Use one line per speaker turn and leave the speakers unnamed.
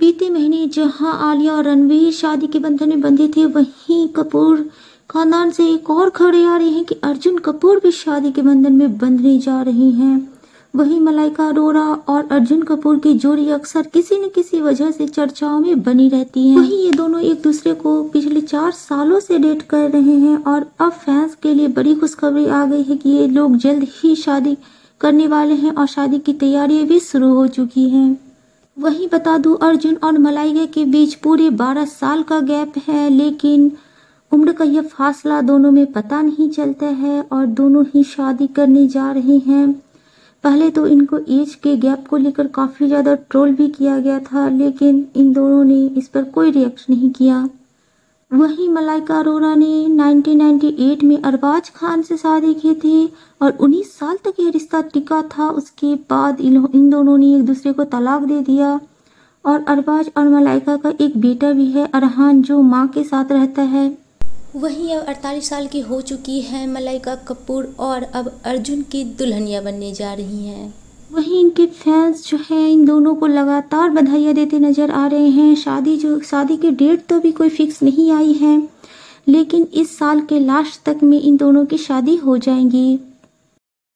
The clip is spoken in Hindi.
बीते महीने जहाँ आलिया और रणवीर शादी के बंधन में बंधे थे, वहीं कपूर खानदान से एक और खबरें आ रही हैं कि अर्जुन कपूर भी शादी के बंधन में बंधने जा रही हैं। वहीं मलाइका अरोरा और अर्जुन कपूर की जोड़ी अक्सर किसी न किसी वजह से चर्चाओं में बनी रहती है। वहीं ये दोनों एक दूसरे को पिछले चार सालों से डेट कर रहे हैं और अब फैंस के लिए बड़ी खुशखबरी आ गई है कि ये लोग जल्द ही शादी करने वाले हैं और शादी की तैयारियाँ भी शुरू हो चुकी हैं। वहीं बता दूँ, अर्जुन और मलाइका के बीच पूरे 12 साल का गैप है, लेकिन उम्र का यह फासला दोनों में पता नहीं चलता है और दोनों ही शादी करने जा रहे हैं। पहले तो इनको एज के गैप को लेकर काफ़ी ज़्यादा ट्रोल भी किया गया था, लेकिन इन दोनों ने इस पर कोई रिएक्ट नहीं किया। वहीं मलाइका अरोरा ने 1998 में अरबाज खान से शादी की थी और 19 साल तक यह रिश्ता टिका था। उसके बाद इन, दोनों ने एक दूसरे को तलाक दे दिया। और अरबाज और मलाइका का एक बेटा भी है अरहान जो माँ के साथ रहता है। वहीं अब अड़तालीस साल की हो चुकी है मलाइका कपूर और अब अर्जुन की दुल्हनिया बनने जा रही हैं। वहीं इनके फैंस जो हैं, इन दोनों को लगातार बधाइयाँ देते नज़र आ रहे हैं। शादी जो, शादी की डेट तो भी कोई फिक्स नहीं आई है, लेकिन इस साल के लास्ट तक में इन दोनों की शादी हो जाएँगी।